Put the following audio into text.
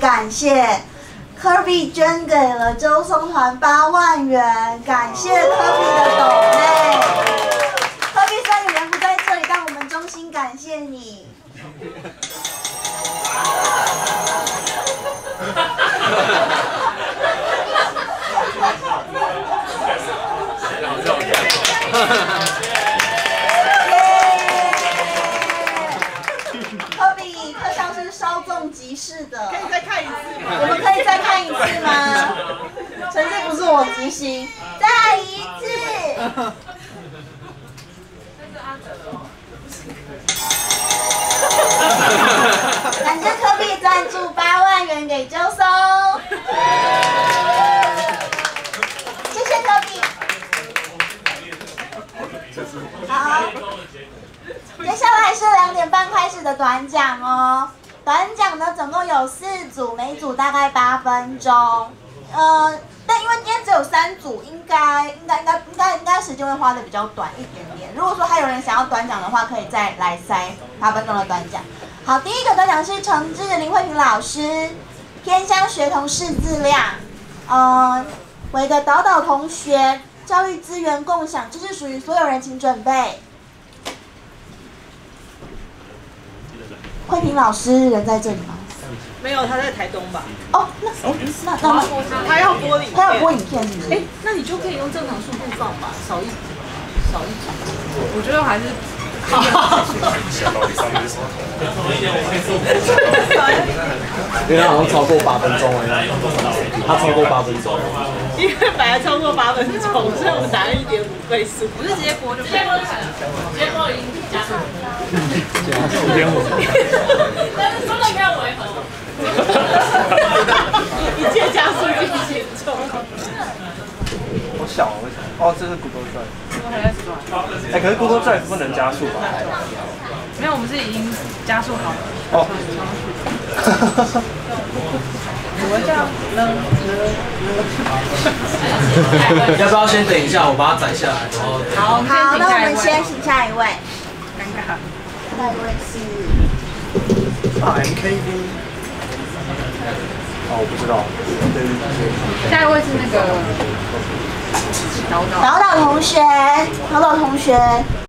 感谢。科比捐给了周松团八万元，感谢科比的抖内。科比虽然人不在这里，但我们衷心感谢你。科比特效是稍纵即逝的，可以再看一次吗？我们可以再看一次吗？成绩不是我执行，再一次。感谢科比赞助八万元给周松，谢谢科比。好，接下来是两点半开始的短讲哦。短讲呢，总共有四组，每组大概八分钟。呃，但因为今天只有三组，应该应该应该应该应该时间会花的比较短一点点。如果说还有人想要短讲的话，可以再来塞八分钟的短讲。好，第一个短讲是诚挚林慧萍老师，偏乡学童识字量。呃，我的导导同学，教育资源共享，这是属于所有人，请准备。慧萍老师人在这里吗？没有，他在台东吧？哦，那哦，那那他要播影片，他要播影片是不是？哎，那你就可以用正常速度放吧，少一少一集。我觉得还是因为他好像超过八分钟了，他超过八分钟，因为本来超过八分钟，所以我们打了一点五倍速。不是直接播就直接播就行了，直接播五。但是真的没有违和。一切加速进行中。好小啊，为什么？哦，这是 Google Drive。哎，可是 Google Drive 不能加速吧？没有，我们是已经加速好了。哦。我这样能要不要先等一下，我把它载下来，然后好，好，那我们。先请下一位，尴尬。下一位是啊，MKV。哦，我不知道。下一位是那个导导。导导同学，导导同学，